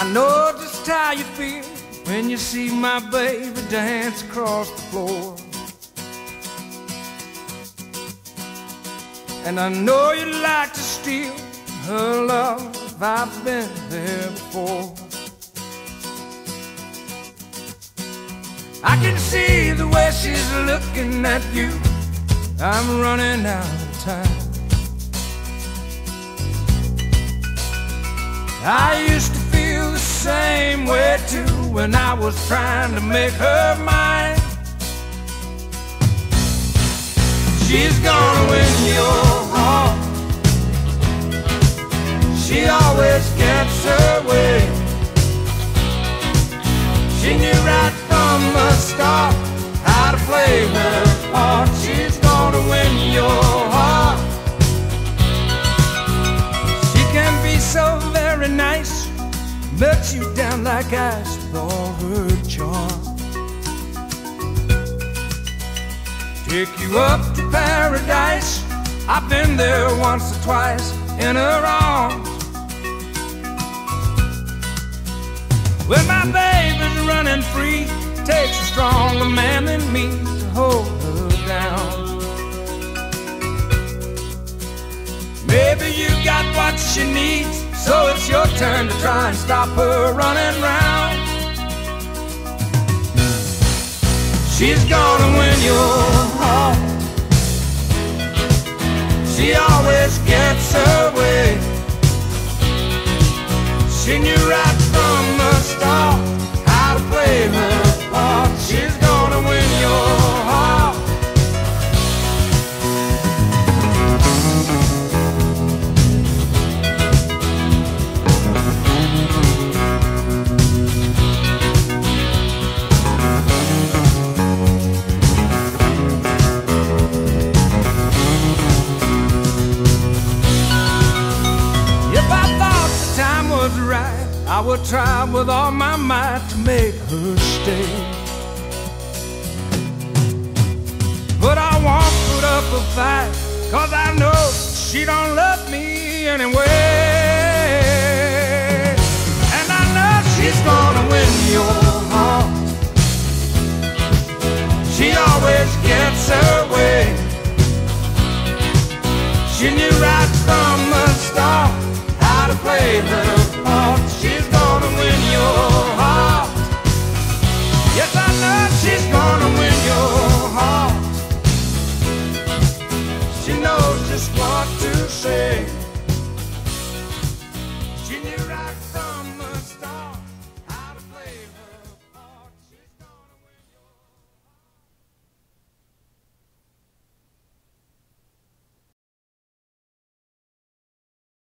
I know just how you feel when you see my baby dance across the floor. And I know you like to steal her love. I've been there before. I can see the way she's looking at you. I'm running out of time. I used to way too when I was trying to make her mine. She's gonna win your heart. She always gets her way. She knew right from the start how to play her part. She's gonna win your melt you down like ice with all her charm. Take you up to paradise. I've been there once or twice in her arms. When my baby's running free, takes a stronger man than me to hold her down. Maybe you got what she needs, so it's your turn to try and stop her running round. She's gonna win your heart. She always gets her way. She knew right from the start how to play her part. She's I would try with all my might to make her stay. But I won't put up a fight, cause I know she don't love me anyway. She knows just what to say.